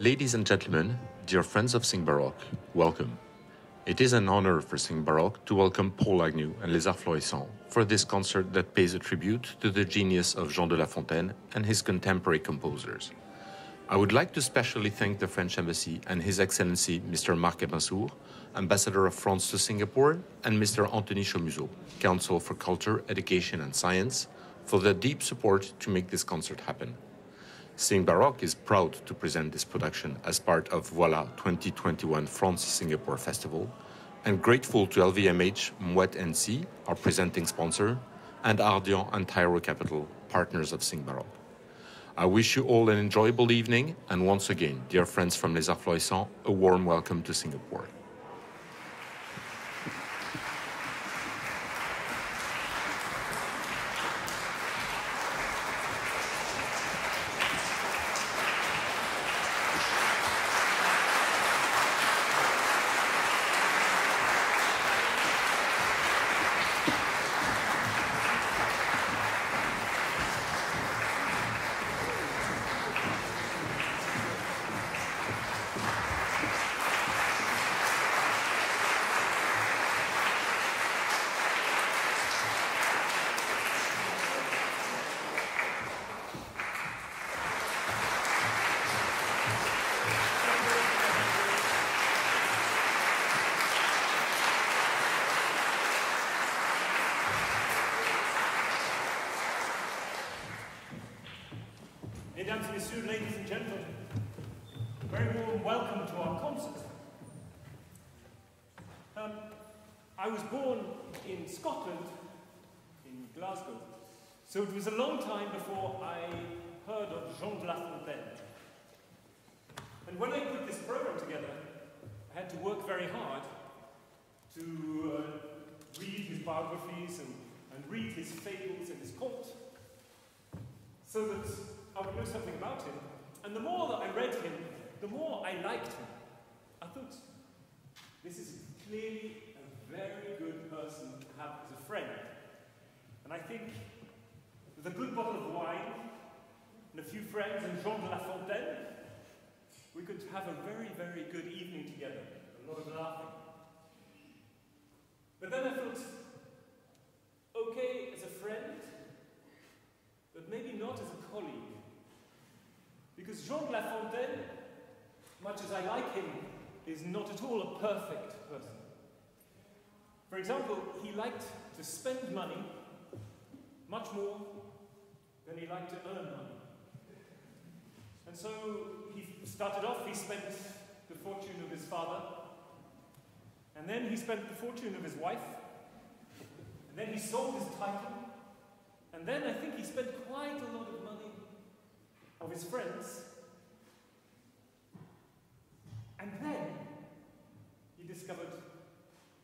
Ladies and gentlemen, dear friends of Sing Baroque, welcome. It is an honor for Sing Baroque to welcome Paul Agnew and Les Arts Florissants for this concert that pays a tribute to the genius of Jean de La Fontaine and his contemporary composers. I would like to specially thank the French Embassy and His Excellency Mr. Marc Ebensour, Ambassador of France to Singapore, and Mr. Anthony Chomuseau, Council for Culture, Education and Science, for their deep support to make this concert happen. Sing Baroque is proud to present this production as part of Voila 2021 France Singapore Festival and grateful to LVMH, Moet NC, our presenting sponsor, and Ardian and Tyro Capital, partners of Sing Baroque. I wish you all an enjoyable evening, and once again, dear friends from Les Arts a warm welcome to Singapore. Mesdames et messieurs, ladies and gentlemen, very warm welcome to our concert. Um, I was born in Scotland, in Glasgow, so it was a long time before I heard of Jean de La Fontaine. And when I put this program together, I had to work very hard to uh, read his biographies and, and read his fables and his contes, so that I would know something about him. And the more that I read him, the more I liked him. I thought, this is clearly a very good person to have as a friend. And I think with a good bottle of wine and a few friends and Jean de La Fontaine, we could have a very, very good evening together. A lot of laughing. But then I thought, okay, as a friend, but maybe not as a colleague. Because Jean La Fontaine, much as I like him, is not at all a perfect person. For example, he liked to spend money much more than he liked to earn money. And so he started off, he spent the fortune of his father, and then he spent the fortune of his wife, and then he sold his title, and then I think he spent quite a lot of of his friends. And then he discovered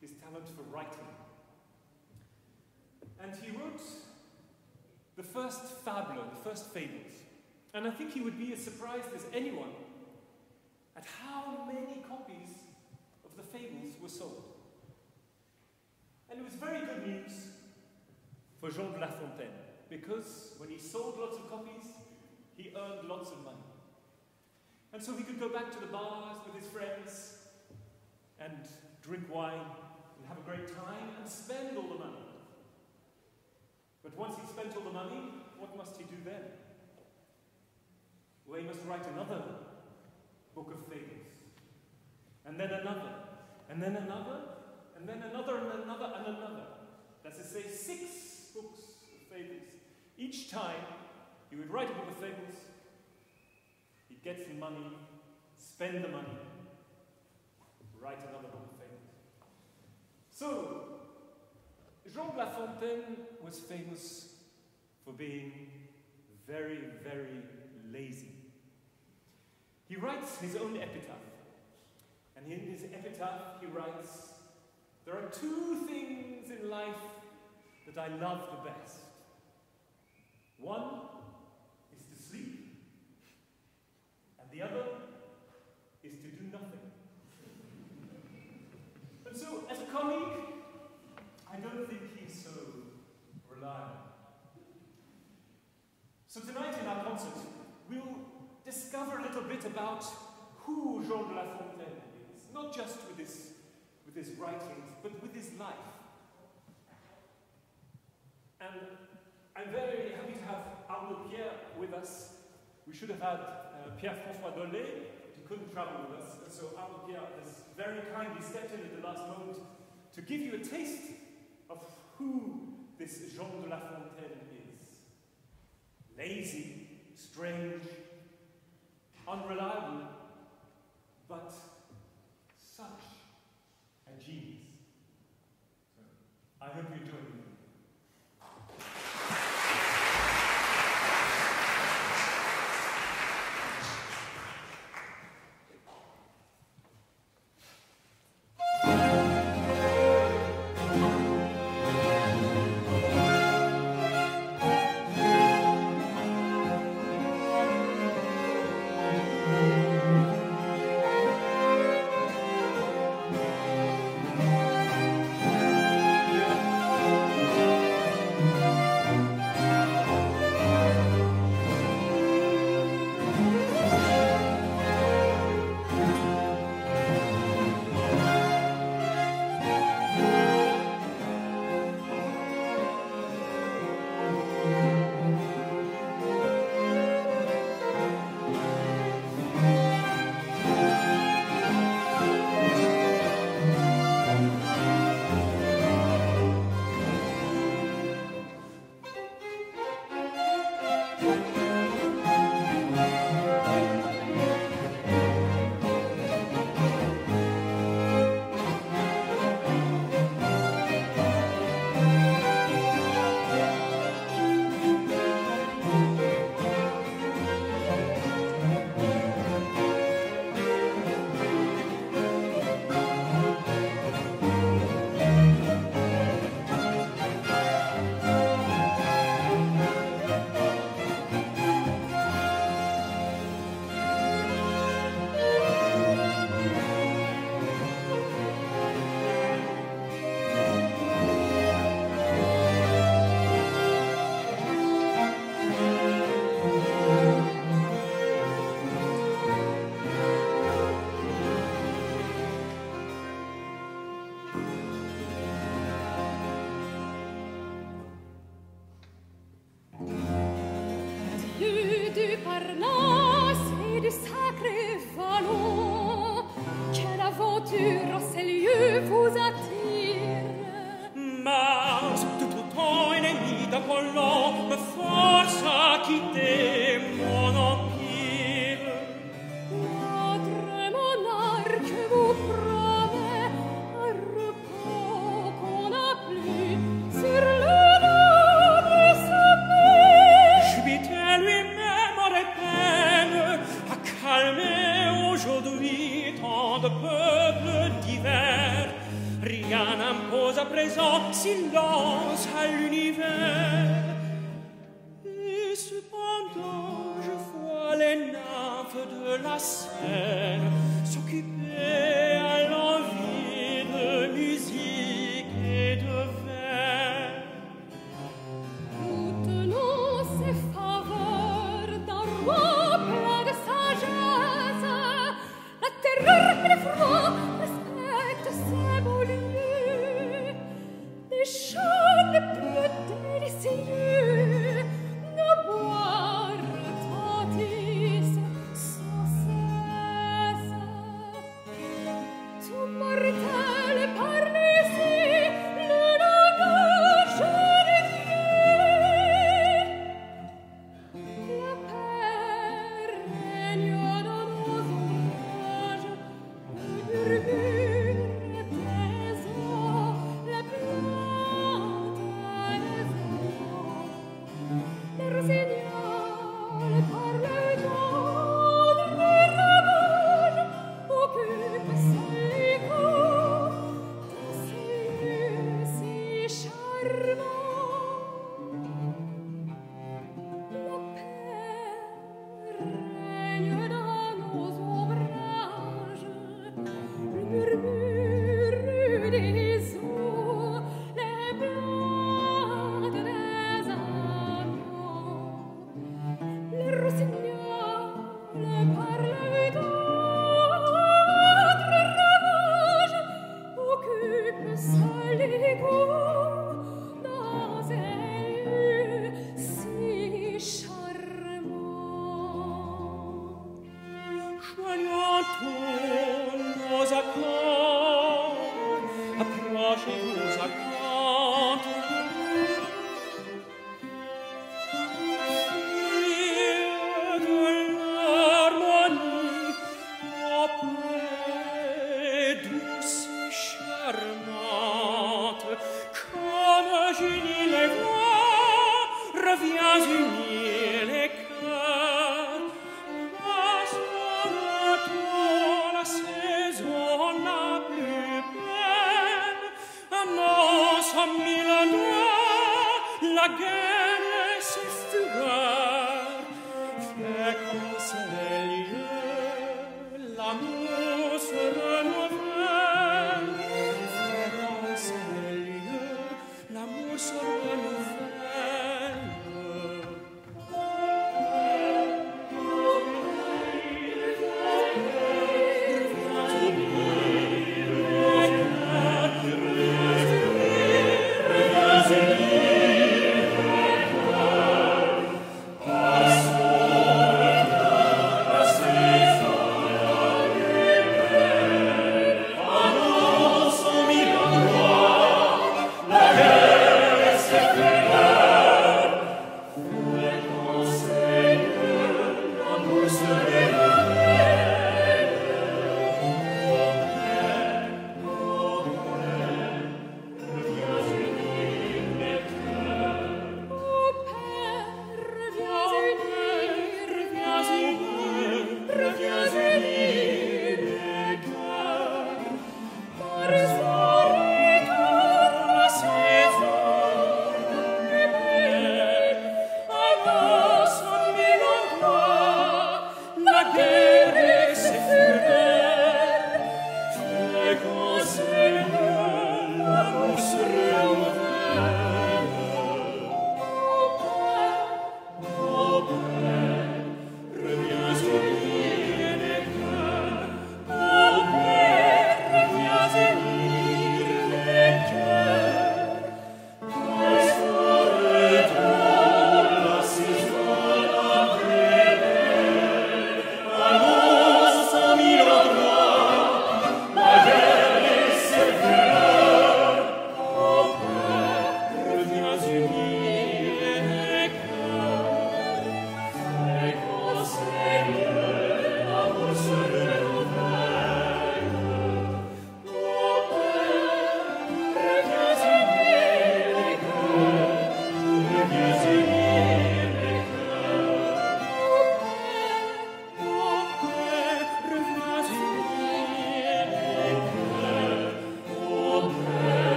his talent for writing. And he wrote the first fabula, the first fables. And I think he would be as surprised as anyone at how many copies of the fables were sold. And it was very good news for Jean de La Fontaine, because when he sold lots of copies, he earned lots of money. And so he could go back to the bars with his friends and drink wine and have a great time and spend all the money. But once he'd spent all the money, what must he do then? Well, he must write another book of fables. And then another, and then another, and then another, and another, and another. That's to say, six books of fables. Each time he would write a book of fables, he'd get some money, spend the money, write another book of fables. So, Jean de La Fontaine was famous for being very, very lazy. He writes his own epitaph. And in his epitaph, he writes, There are two things in life that I love the best. One is to sleep, and the other is to do nothing. And so, as a colleague, I don't think he's so reliable. So tonight in our concert, we'll discover a little bit about who Jean de La Fontaine is, not just with his, with his writings, but with his life. And I'm very happy to have Arnaud Pierre with us. We should have had uh, Pierre-François Dolé, but he couldn't travel with us. And so Arnaud Pierre has very kindly stepped in at the last moment to give you a taste of who this Jean de La Fontaine is. Lazy, strange, unreliable, but such a genius. I hope you join me. Montparnasse et du sacré vallon. Quelle aventure en ces lieux vous attire? Ma de tout temps ennemi d'Apollon me force à quitter présent silence à l'univers. Et cependant, je vois les nymphes de la scène.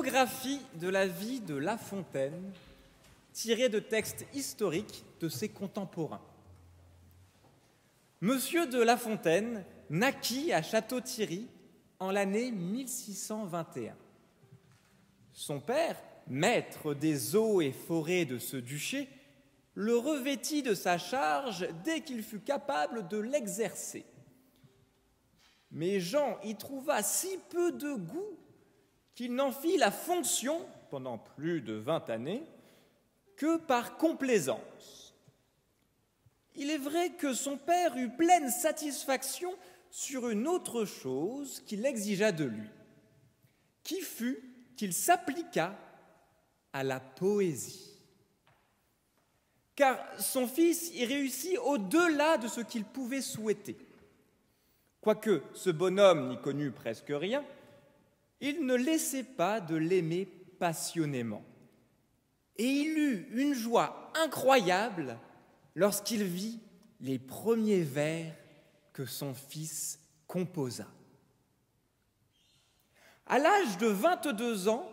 De la vie de La Fontaine, tirée de textes historiques de ses contemporains. Monsieur de La Fontaine naquit à Château-Thierry en l'année 1621. Son père, maître des eaux et forêts de ce duché, le revêtit de sa charge dès qu'il fut capable de l'exercer. Mais Jean y trouva si peu de goût qu'il n'en fit la fonction, pendant plus de vingt années, que par complaisance. Il est vrai que son père eut pleine satisfaction sur une autre chose qu'il exigea de lui, qui fut qu'il s'appliqua à la poésie. Car son fils y réussit au-delà de ce qu'il pouvait souhaiter. Quoique ce bonhomme n'y connût presque rien, il ne laissait pas de l'aimer passionnément. Et il eut une joie incroyable lorsqu'il vit les premiers vers que son fils composa. À l'âge de 22 ans,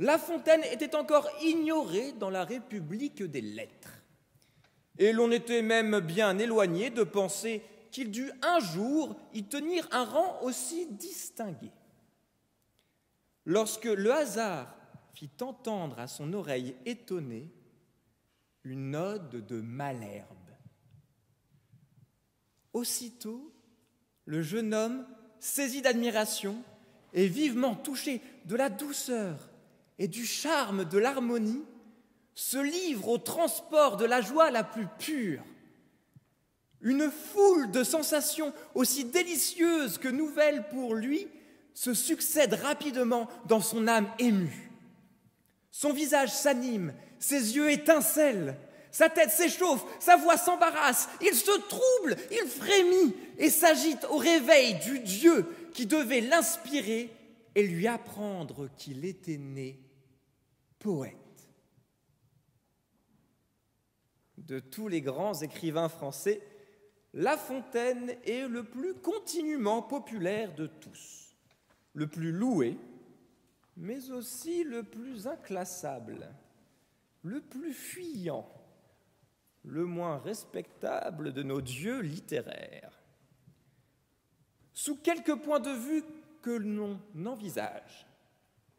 La Fontaine était encore ignoré dans la République des lettres. Et l'on était même bien éloigné de penser qu'il dût un jour y tenir un rang aussi distingué. Lorsque le hasard fit entendre à son oreille étonnée une ode de Malherbe. Aussitôt, le jeune homme, saisi d'admiration et vivement touché de la douceur et du charme de l'harmonie, se livre au transport de la joie la plus pure. Une foule de sensations aussi délicieuses que nouvelles pour lui se succèdent rapidement dans son âme émue. Son visage s'anime, ses yeux étincellent, sa tête s'échauffe, sa voix s'embarrasse, il se trouble, il frémit et s'agite au réveil du Dieu qui devait l'inspirer et lui apprendre qu'il était né poète. De tous les grands écrivains français, La Fontaine est le plus continuellement populaire de tous, le plus loué, mais aussi le plus inclassable, le plus fuyant le moins respectable de nos dieux littéraires. Sous quelque point de vue que l'on envisage,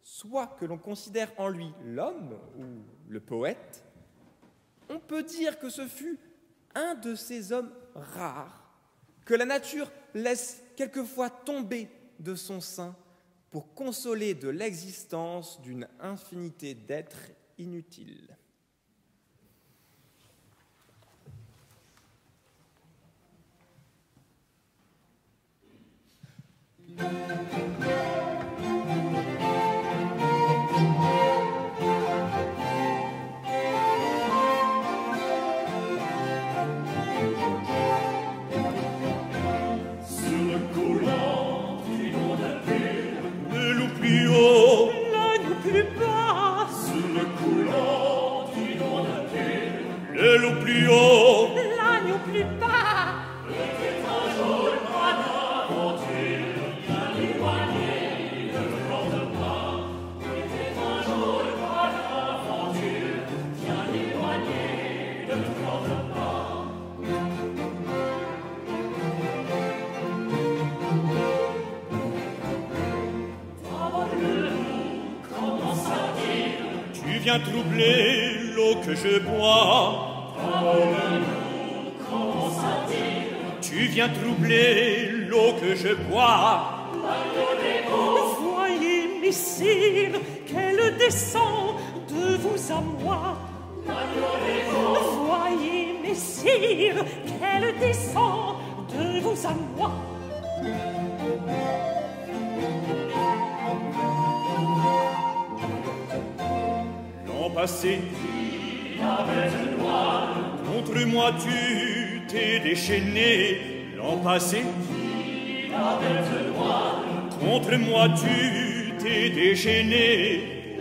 soit que l'on considère en lui l'homme ou le poète, on peut dire que ce fut un de ces hommes rares que la nature laisse quelquefois tomber de son sein pour consoler de l'existence d'une infinité d'êtres inutiles. Troubler l'eau que je bois. Tu viens troubler l'eau que je bois. Voyez, messire, qu'elle descend de vous à moi. Voyez, messire, qu'elle descend de vous à moi. Contre moi tu t'es déchaîné l'an passé. Contre moi tu t'es déchaîné.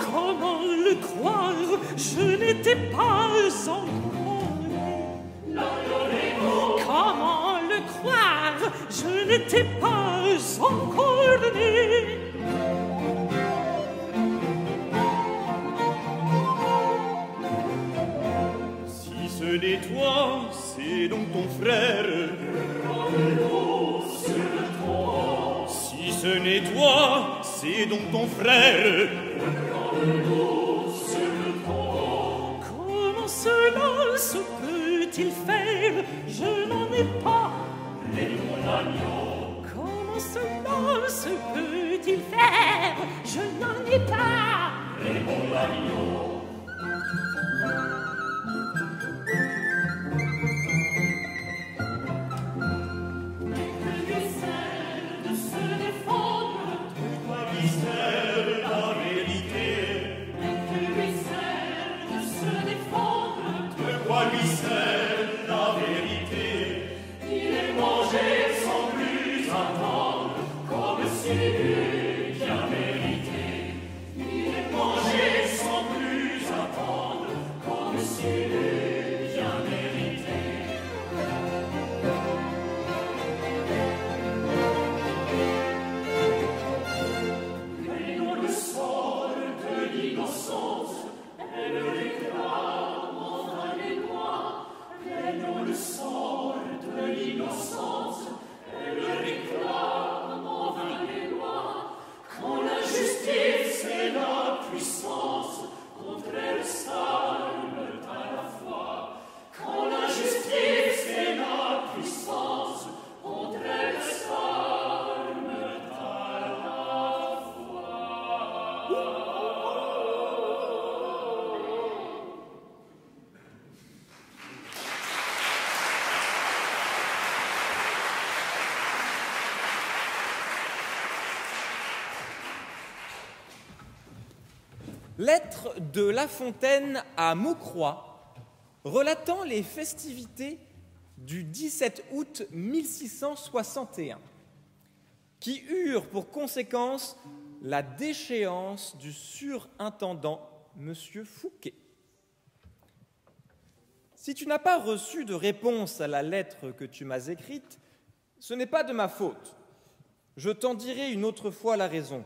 Comment le croire? Je n'étais pas encore Comment le croire? Je n'étais pas c'est donc ton frère. Si ce n'est toi, c'est donc ton frère. Comment cela se peut-il faire? Je n'en ai pas. Comment cela se peut-il faire? Je n'en ai pas. Lettre de La Fontaine à Maucroix, relatant les festivités du 17 août 1661, qui eurent pour conséquence la déchéance du surintendant M. Fouquet. Si tu n'as pas reçu de réponse à la lettre que tu m'as écrite, ce n'est pas de ma faute. Je t'en dirai une autre fois la raison,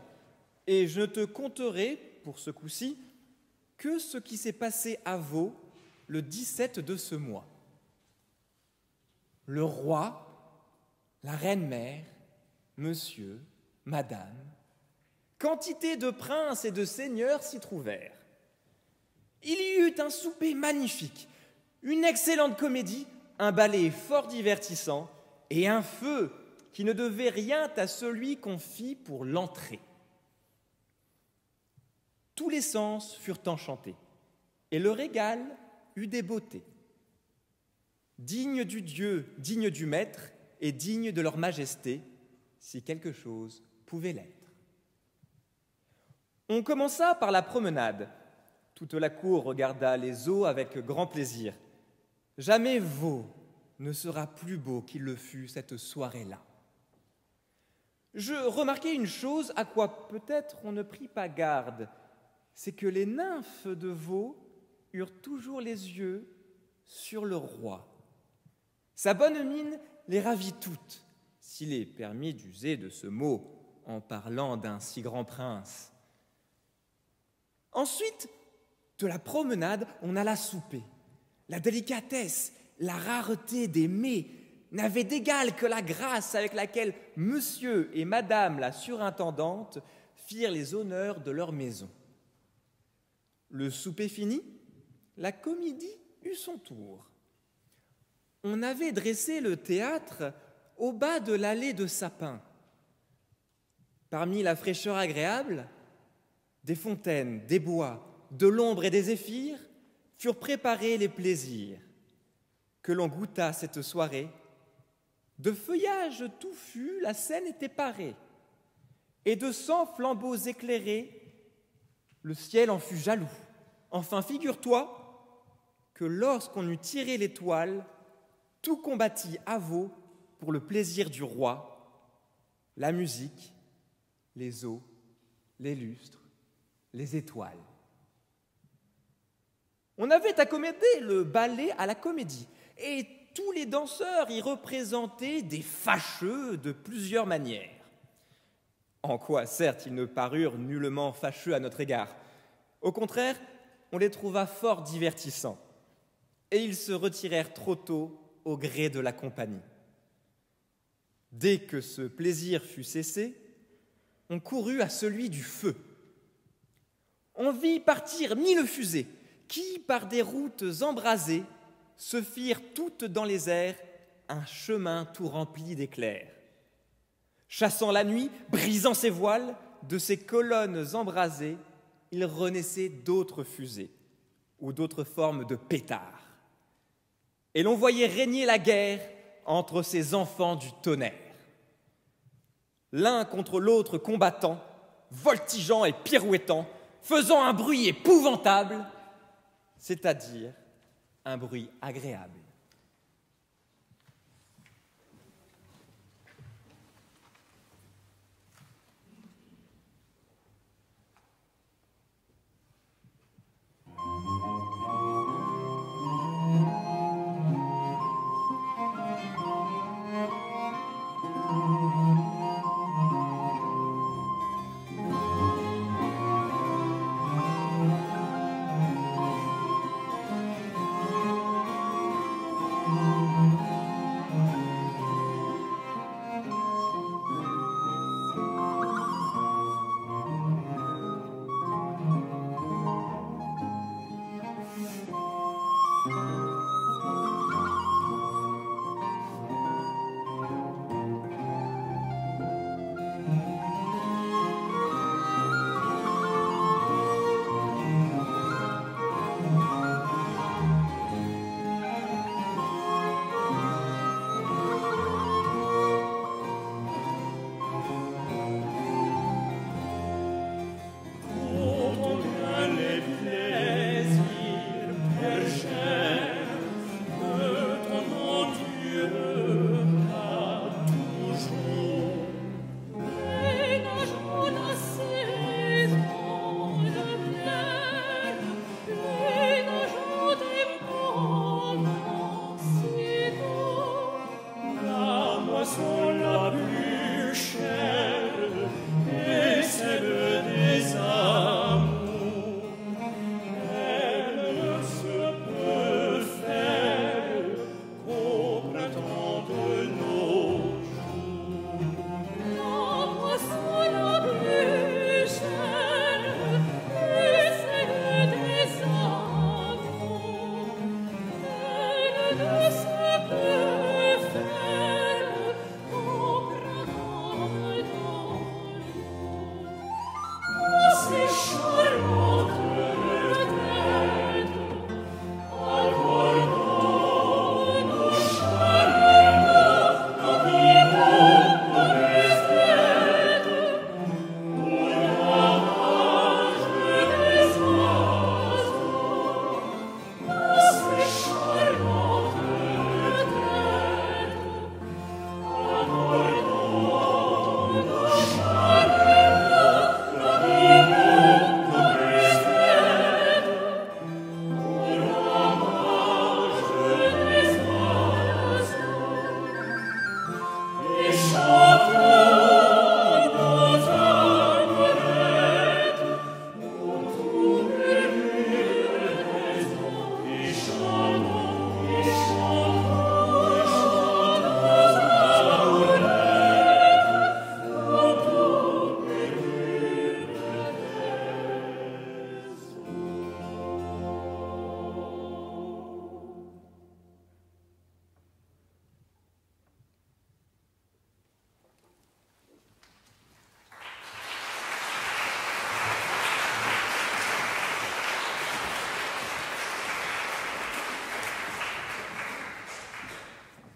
et je te conterai, pour ce coup-ci, que ce qui s'est passé à Vaux le 17 de ce mois. Le roi, la reine-mère, monsieur, madame, quantité de princes et de seigneurs s'y trouvèrent. Il y eut un souper magnifique, une excellente comédie, un ballet fort divertissant et un feu qui ne devait rien à celui qu'on fit pour l'entrée. Tous les sens furent enchantés, et le régal eut des beautés. Digne du Dieu, digne du Maître, et digne de leur majesté, si quelque chose pouvait l'être. On commença par la promenade. Toute la cour regarda les eaux avec grand plaisir. Jamais Vaux ne sera plus beau qu'il le fut cette soirée-là. Je remarquai une chose à quoi peut-être on ne prit pas garde, c'est que les nymphes de Vaux eurent toujours les yeux sur le roi. Sa bonne mine les ravit toutes, s'il est permis d'user de ce mot en parlant d'un si grand prince. Ensuite, de la promenade, on alla souper. La délicatesse, la rareté des mets n'avaient d'égal que la grâce avec laquelle monsieur et madame la surintendante firent les honneurs de leur maison. Le souper fini, la comédie eut son tour. On avait dressé le théâtre au bas de l'allée de sapins. Parmi la fraîcheur agréable, des fontaines, des bois, de l'ombre et des zéphyrs furent préparés les plaisirs. Que l'on goûta cette soirée, de feuillage touffu, la scène était parée, et de cent flambeaux éclairés, le ciel en fut jaloux. Enfin, figure-toi que lorsqu'on eut tiré l'étoile, tout combattit à veau pour le plaisir du roi, la musique, les eaux, les lustres, les étoiles. On avait accommodé le ballet à la comédie, et tous les danseurs y représentaient des fâcheux de plusieurs manières. En quoi, certes, ils ne parurent nullement fâcheux à notre égard. Au contraire, on les trouva fort divertissants. Et ils se retirèrent trop tôt au gré de la compagnie. Dès que ce plaisir fut cessé, on courut à celui du feu. On vit partir mille fusées qui, par des routes embrasées, se firent toutes dans les airs un chemin tout rempli d'éclairs. Chassant la nuit, brisant ses voiles, de ces colonnes embrasées, il renaissait d'autres fusées ou d'autres formes de pétards. Et l'on voyait régner la guerre entre ces enfants du tonnerre. L'un contre l'autre combattant, voltigeant et pirouettant, faisant un bruit épouvantable, c'est-à-dire un bruit agréable.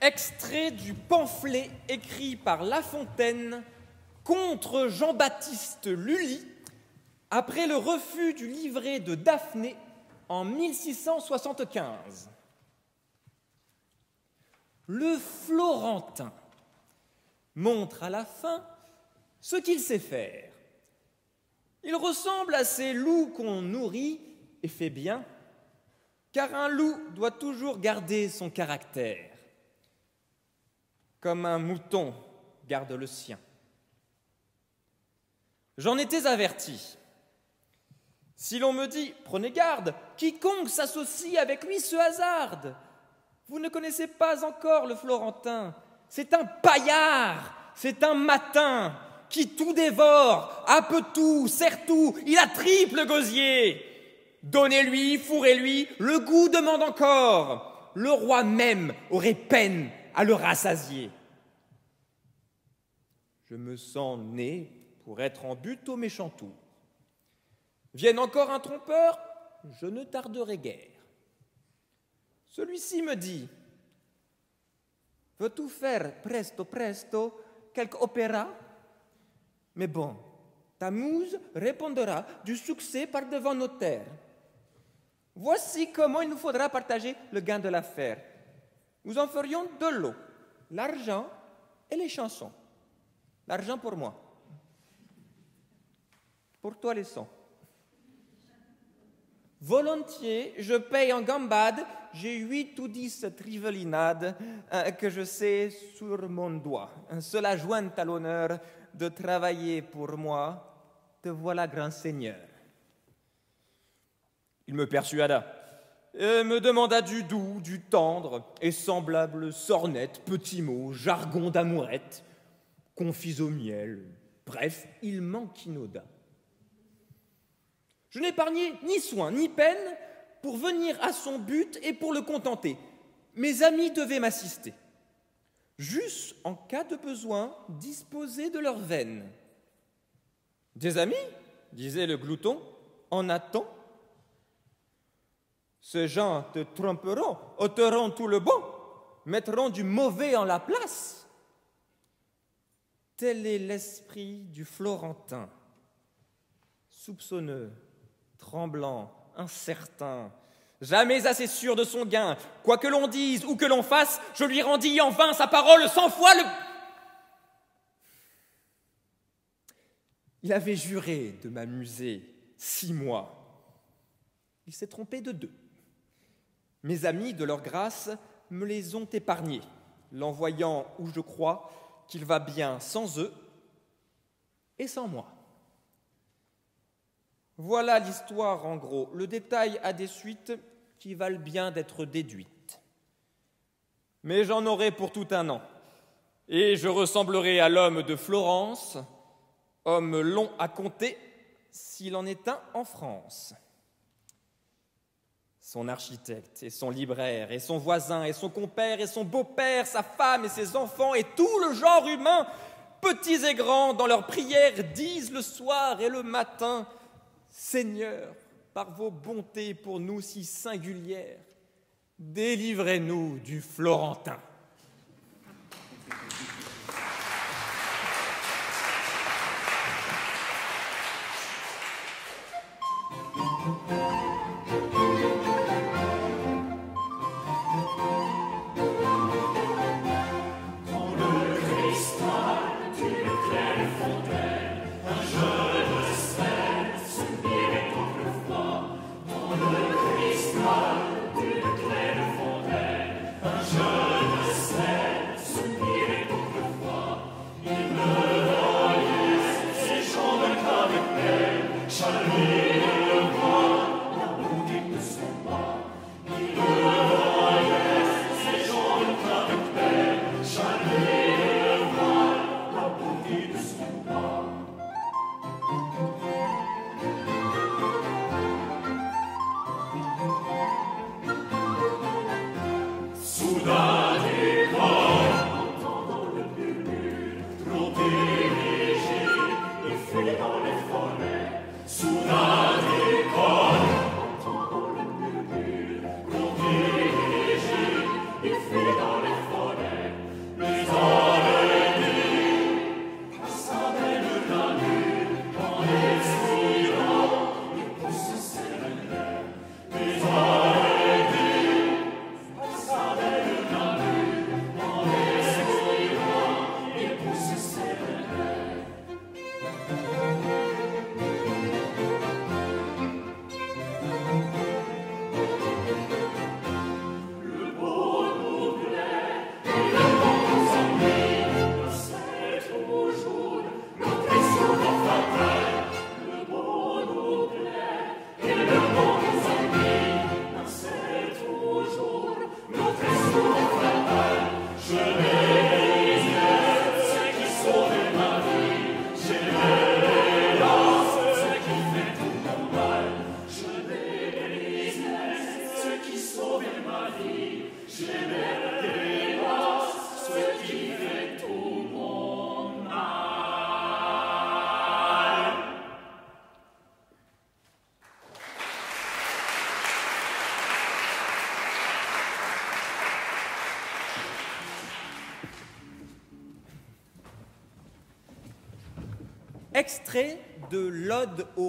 Extrait du pamphlet écrit par La Fontaine contre Jean-Baptiste Lully après le refus du livret de Daphné en 1675. Le Florentin montre à la fin ce qu'il sait faire. Il ressemble à ces loups qu'on nourrit et fait bien, car un loup doit toujours garder son caractère comme un mouton garde le sien. J'en étais averti. Si l'on me dit, prenez garde, quiconque s'associe avec lui se hasarde, Vous ne connaissez pas encore le Florentin. C'est un paillard, c'est un matin qui tout dévore, peu tout, sert tout, il a triple gosier. Donnez-lui, fourrez-lui, le goût demande encore. Le roi même aurait peine à le rassasier. Je me sens né pour être en but au méchant tour. Vienne encore un trompeur, je ne tarderai guère. Celui-ci me dit Veux-tu faire presto presto quelque opéra? Mais bon, ta muse répondra du succès par devant notaire. Voici comment il nous faudra partager le gain de l'affaire. Nous en ferions deux lots, l'argent et les chansons. L'argent pour moi. Pour toi les sons. Volontiers, je paye en gambade, j'ai huit ou dix trivelinades euh, que je sais sur mon doigt. Cela joint à l'honneur de travailler pour moi. Te voilà, grand seigneur. Il me persuada, me demanda du doux, du tendre, et semblable sornette, petits mots, jargon d'amourette, confis au miel. Bref, il m'enquinauda. Je n'épargnai ni soin ni peine pour venir à son but et pour le contenter. Mes amis devaient m'assister. Juste en cas de besoin, disposer de leurs veines. Des amis disait le glouton, en attend. Ces gens te tromperont, ôteront tout le bon, mettront du mauvais en la place. Tel est l'esprit du Florentin, soupçonneux, tremblant, incertain, jamais assez sûr de son gain. Quoi que l'on dise ou que l'on fasse, je lui rendis en vain sa parole cent fois le... Il avait juré de m'amuser six mois. Il s'est trompé de deux. Mes amis, de leur grâce, me les ont épargnés, l'envoyant où je crois qu'il va bien sans eux et sans moi. Voilà l'histoire en gros. Le détail a des suites qui valent bien d'être déduites. Mais j'en aurai pour tout un an. Et je ressemblerai à l'homme de Florence, homme long à compter, s'il en est un en France. Son architecte et son libraire et son voisin et son compère et son beau-père, sa femme et ses enfants et tout le genre humain, petits et grands, dans leurs prières disent le soir et le matin Seigneur, par vos bontés pour nous si singulières, délivrez-nous du Florentin.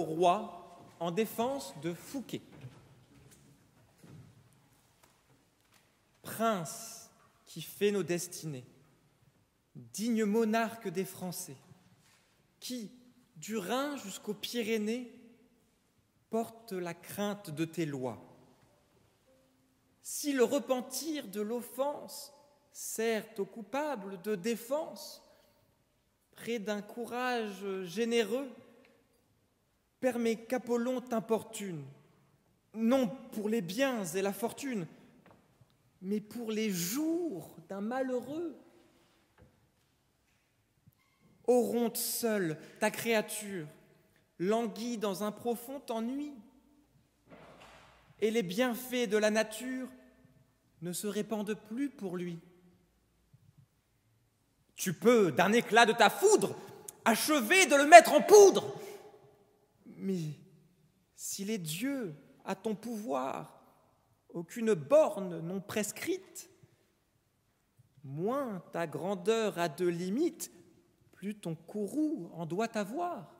Roi en défense de Fouquet. Prince qui fait nos destinées, digne monarque des Français, qui, du Rhin jusqu'aux Pyrénées, porte la crainte de tes lois. Si le repentir de l'offense sert au coupable de défense, près d'un courage généreux, permet qu'Apollon t'importune, non pour les biens et la fortune, mais pour les jours d'un malheureux. Oronte seule, ta créature, languit dans un profond ennui, et les bienfaits de la nature ne se répandent plus pour lui. Tu peux, d'un éclat de ta foudre, achever de le mettre en poudre. Mais si les dieux, à ton pouvoir, aucune borne n'ont prescrite, moins ta grandeur a de limites, plus ton courroux en doit avoir.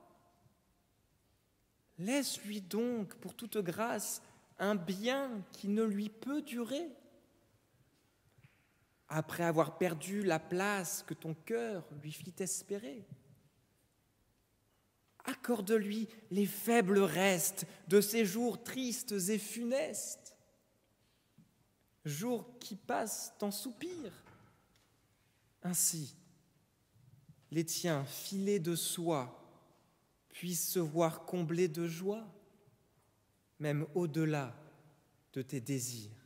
Laisse-lui donc, pour toute grâce, un bien qui ne lui peut durer. Après avoir perdu la place que ton cœur lui fit espérer, accorde-lui les faibles restes de ces jours tristes et funestes, jours qui passent en soupirs. Ainsi, les tiens filés de soie puissent se voir comblés de joie, même au-delà de tes désirs.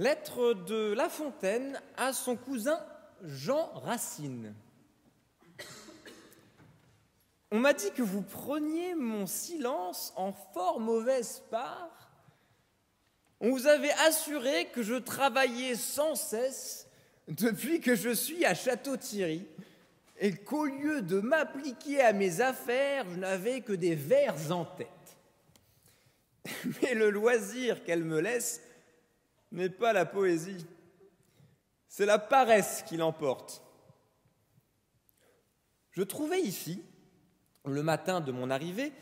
Lettre de La Fontaine à son cousin Jean Racine. On m'a dit que vous preniez mon silence en fort mauvaise part. On vous avait assuré que je travaillais sans cesse depuis que je suis à Château-Thierry et qu'au lieu de m'appliquer à mes affaires, je n'avais que des vers en tête. Mais le loisir qu'elle me laisse n'est pas la poésie, c'est la paresse qui l'emporte. Je trouvais ici, le matin de mon arrivée,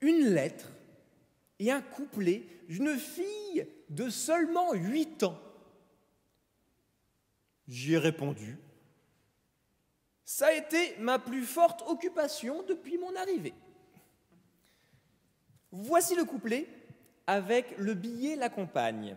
une lettre et un couplet d'une fille de seulement huit ans. J'y ai répondu. Ça a été ma plus forte occupation depuis mon arrivée. Voici le couplet avec le billet l'accompagne.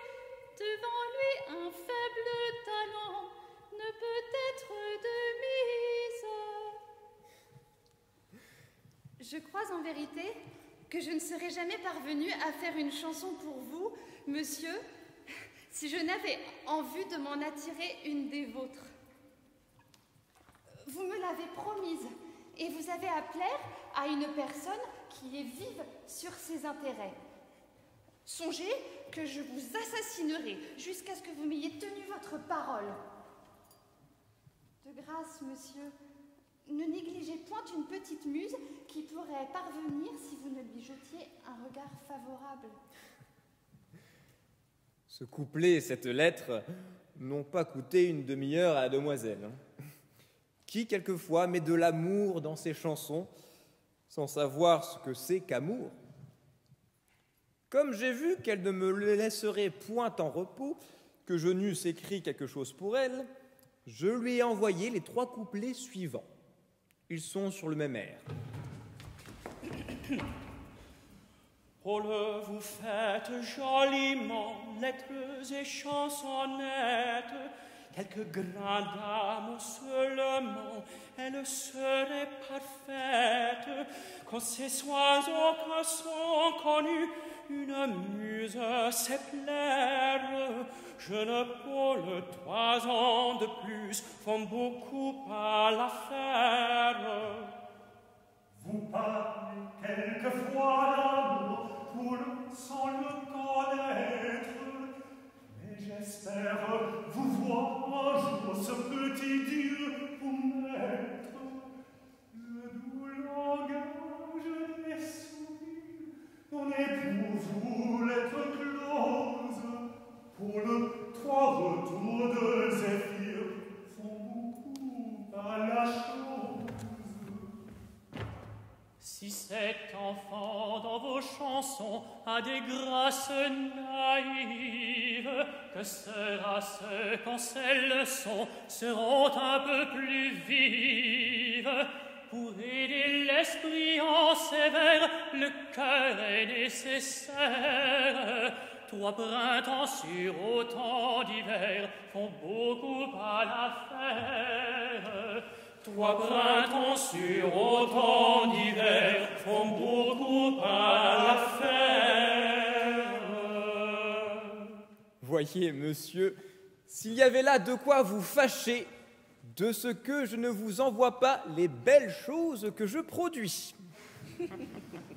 jamais parvenu à faire une chanson pour vous, monsieur, si je n'avais en vue de m'en attirer une des vôtres. Vous me l'avez promise, et vous avez à plaire à une personne qui est vive sur ses intérêts. Songez que je vous assassinerai jusqu'à ce que vous m'ayez tenu votre parole. De grâce, monsieur, ne négligez point une petite muse qui pourrait parvenir si vous ne lui jetiez un regard favorable. Ce couplet et cette lettre n'ont pas coûté une demi-heure à la demoiselle, hein, qui quelquefois met de l'amour dans ses chansons sans savoir ce que c'est qu'amour? Comme j'ai vu qu'elle ne me laisserait point en repos, que je n'eusse écrit quelque chose pour elle, je lui ai envoyé les trois couplets suivants. Ils sont sur le même air. Oh, vous faites joliment lettres et chansonnettes, quelques grains d'amour seulement, elle serait parfaite. Quand ces oiseaux que sont connus, une muse sait plaire, je ne le trois ans de plus font beaucoup à la faire. Vous parlez quelquefois d'amour pour sans le connaître, j'espère vous voir un jour ce petit Dieu pour maître. Le doux langage des sourires on est pour vous lettre close, pour le trois retours de Zéphyr font beaucoup à la chose. Si cet enfant dans vos chansons a des grâces naïves, que sera-ce quand ces leçons seront un peu plus vives Pour aider l'esprit en sévère, le cœur est nécessaire. Trois printemps sur autant d'hiver font beaucoup à l'affaire. Trois printemps sur autant d'hiver font beaucoup à. Voyez, monsieur, s'il y avait là de quoi vous fâcher de ce que je ne vous envoie pas les belles choses que je produis.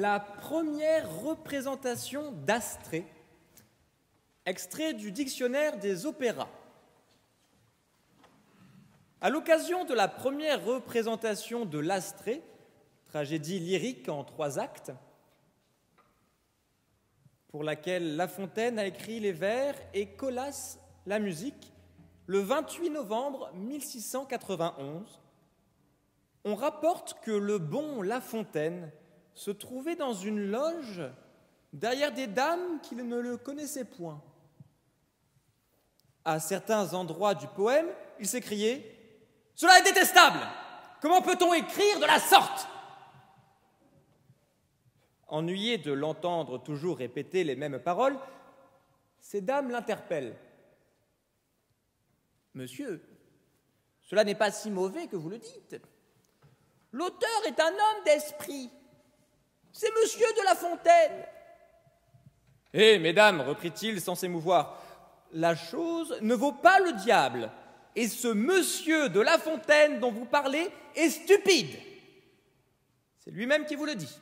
la première représentation d'Astrée, extrait du dictionnaire des opéras. À l'occasion de la première représentation de l'Astrée, tragédie lyrique en trois actes, pour laquelle La Fontaine a écrit les vers et Colas la musique, le 28 novembre 1691, on rapporte que le bon La Fontaine se trouvait dans une loge derrière des dames qui ne le connaissaient point. À certains endroits du poème, il s'écriait Cela est détestable Comment peut-on écrire de la sorte? Ennuyé de l'entendre toujours répéter les mêmes paroles, ces dames l'interpellent. Monsieur, cela n'est pas si mauvais que vous le dites. L'auteur est un homme d'esprit. C'est monsieur de La Fontaine. Eh, mesdames, reprit-il sans s'émouvoir, la chose ne vaut pas le diable. Et ce monsieur de La Fontaine dont vous parlez est stupide. C'est lui-même qui vous le dit.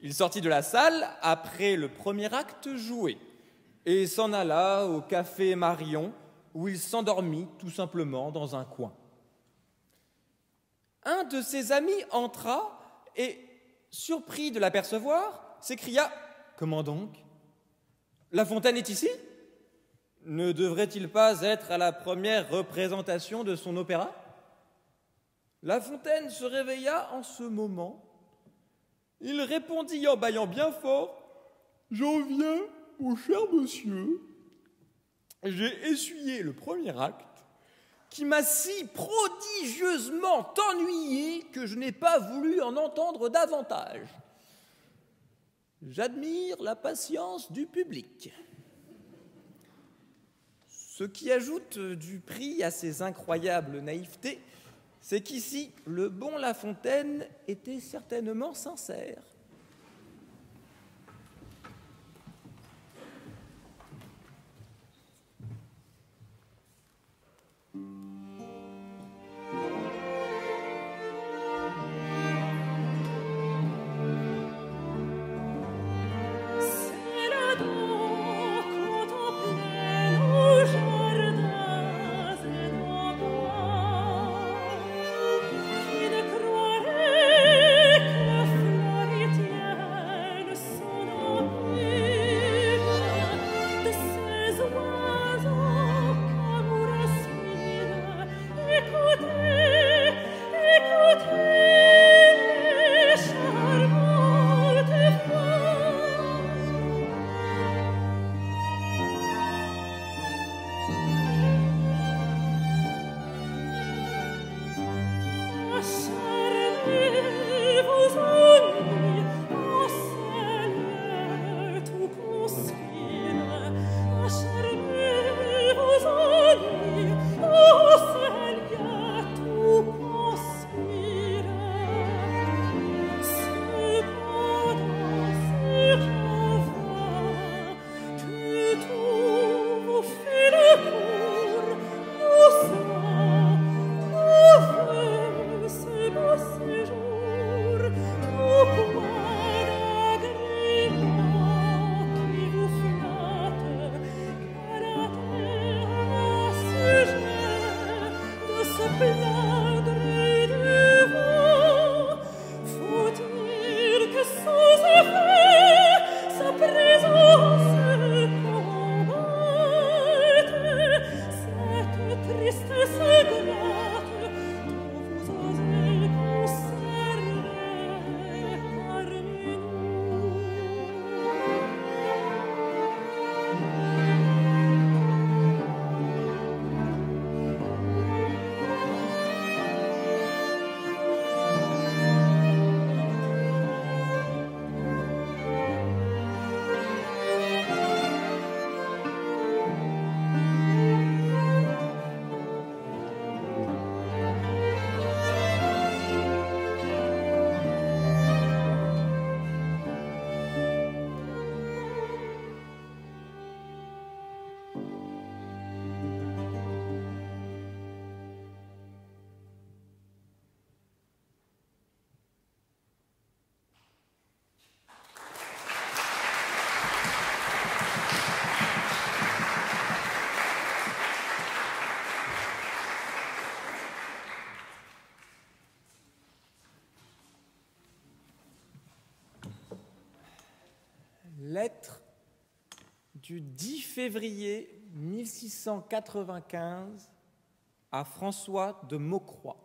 Il sortit de la salle après le premier acte joué et s'en alla au café Marion où il s'endormit tout simplement dans un coin. Un de ses amis entra et, surpris de l'apercevoir, s'écria Comment donc La fontaine est ici? Ne devrait-il pas être à la première représentation de son opéra? La fontaine se réveilla en ce moment. Il répondit en bâillant bien fort J'en viens, mon cher monsieur. J'ai essuyé le premier acte qui m'a si prodigieusement ennuyé que je n'ai pas voulu en entendre davantage. J'admire la patience du public. Ce qui ajoute du prix à ces incroyables naïvetés, c'est qu'ici, le bon La Fontaine était certainement sincère. Du 10 février 1695 à François de Maucroix.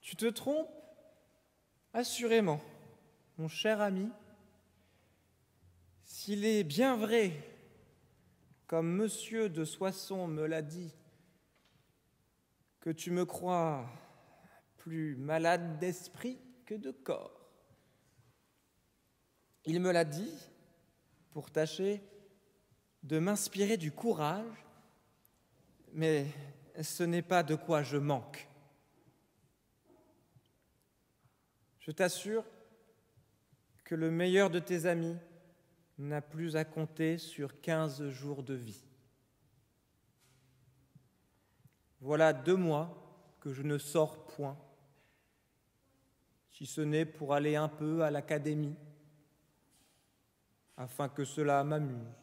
Tu te trompes Assurément, mon cher ami, s'il est bien vrai, comme monsieur de Soissons me l'a dit, que tu me crois plus malade d'esprit que de corps. Il me l'a dit pour tâcher de m'inspirer du courage, mais ce n'est pas de quoi je manque. Je t'assure que le meilleur de tes amis n'a plus à compter sur quinze jours de vie. Voilà deux mois que je ne sors point, si ce n'est pour aller un peu à l'académie, afin que cela m'amuse.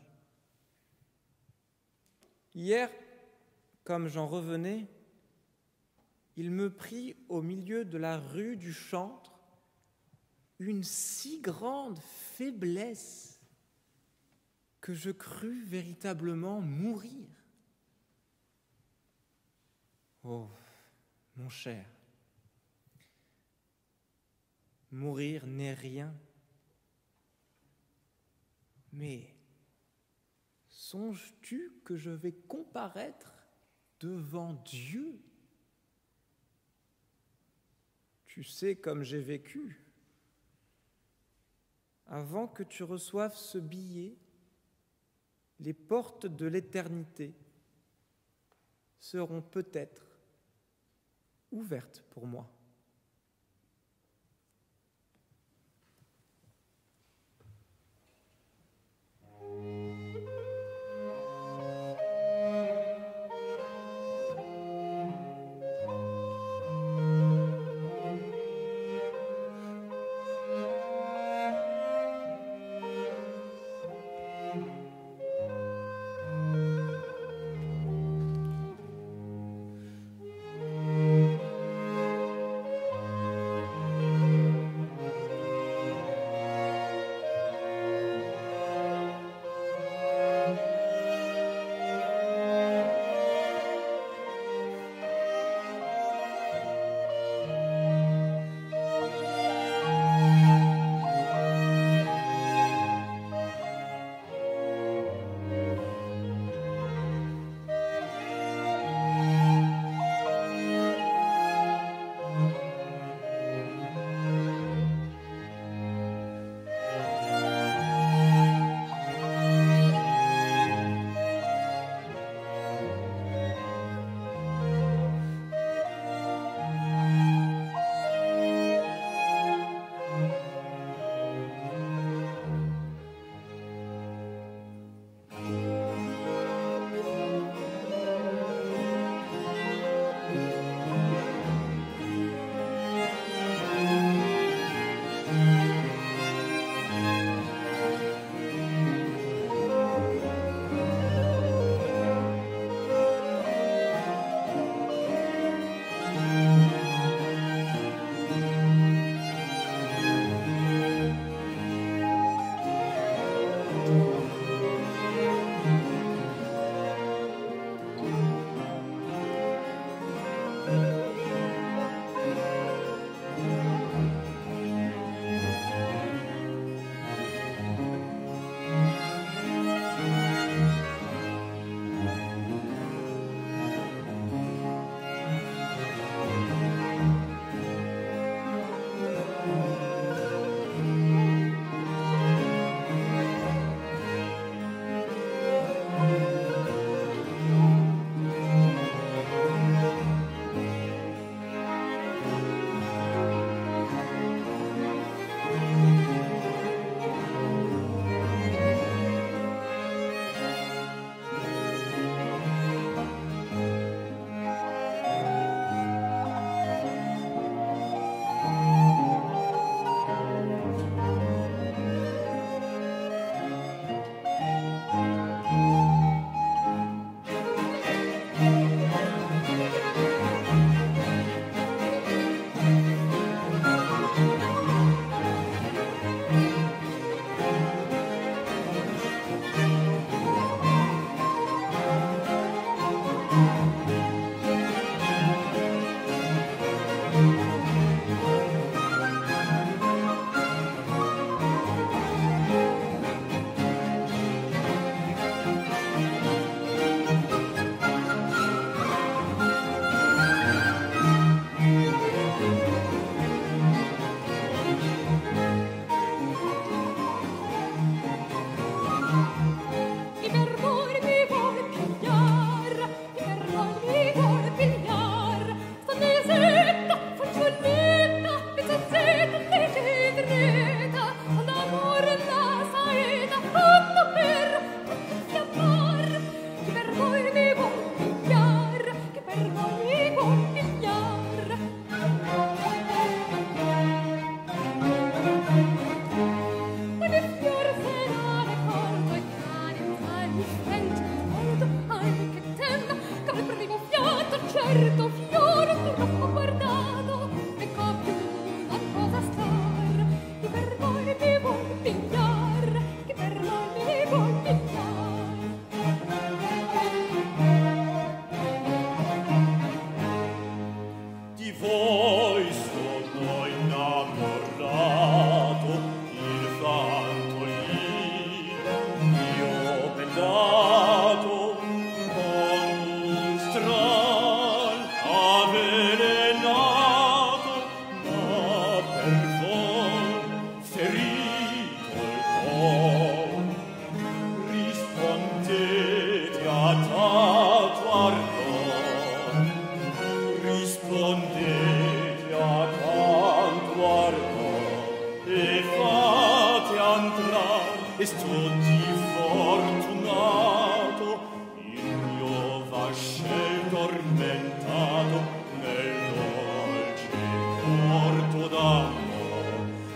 Hier, comme j'en revenais, il me prit au milieu de la rue du chantre une si grande faiblesse que je crus véritablement mourir. Oh, mon cher, mourir n'est rien. Mais songes-tu que je vais comparaître devant Dieu? Tu sais comme j'ai vécu. Avant que tu reçoives ce billet, les portes de l'éternité seront peut-être ouvertes pour moi.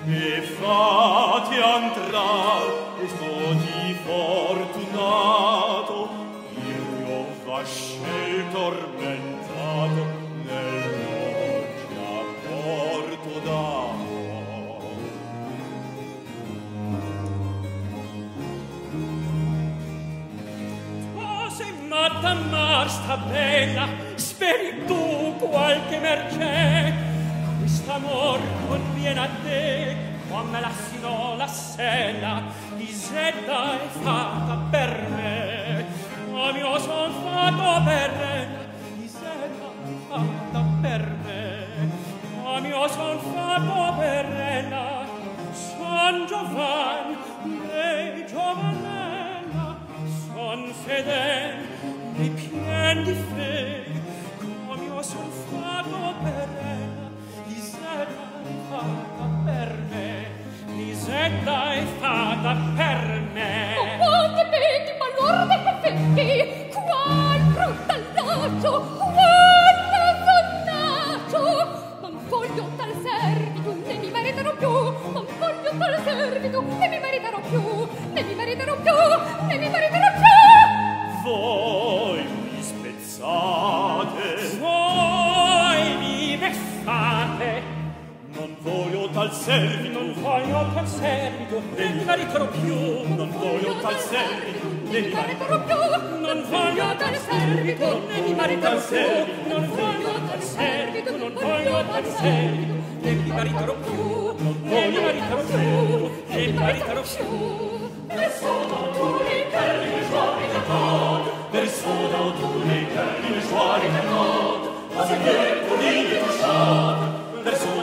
e fati andrà e di fortunato il mio fasce tormentato nel loggia porto d'amo oh sei matta mar sta bella speri tu qualche mercè quest'amor conviene a te come l'assino la sella disetta è fatta per me. O mio son fatto per te disetta è fatta per me. O mio son fatto per ella son Giovan dei giovanella son fedel nei pien di fe. Come io son fatto per ella Oh, quante bene, ma l'orbe perfetti, qual brutta laccio, servi non voglio tal servito né mi mariterò più non voglio tal servito né mi mariterò più non voglio tal servito né mi mariterò più non voglio tal servito non voglio tal servito né mi mariterò più non voglio mariterò più né mi mariterò più Nessuno autore per le giovani del mondo, nessuno autore per le giovani del mondo, ma se che tu li tu shot, nessuno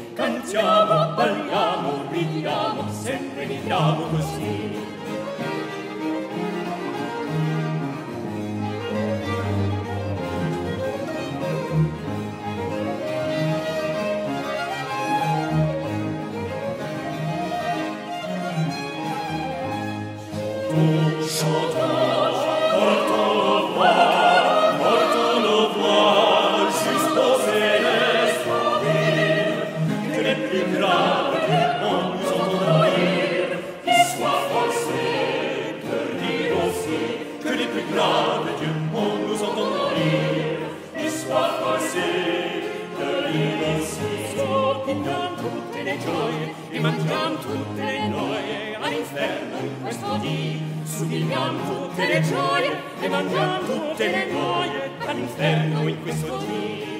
cantiamo, balliamo, ridiamo, sempre viviamo così. Shut up. le gioie e mangiam tutte le noie all'inferno in questo dì subiam tutte le gioie e mangiam tutte le noie all'inferno in questo dì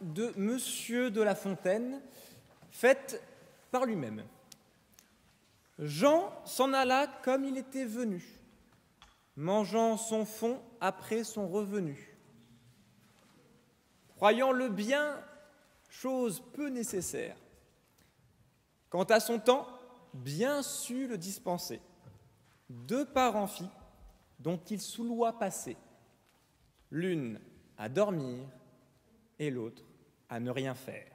De Monsieur de La Fontaine, faite par lui-même. Jean s'en alla comme il était venu, mangeant son fond après son revenu. Croyant le bien chose peu nécessaire, quant à son temps, bien su le dispenser. Deux parents fit, dont il sous-lois passer, l'une à dormir et l'autre à ne rien faire.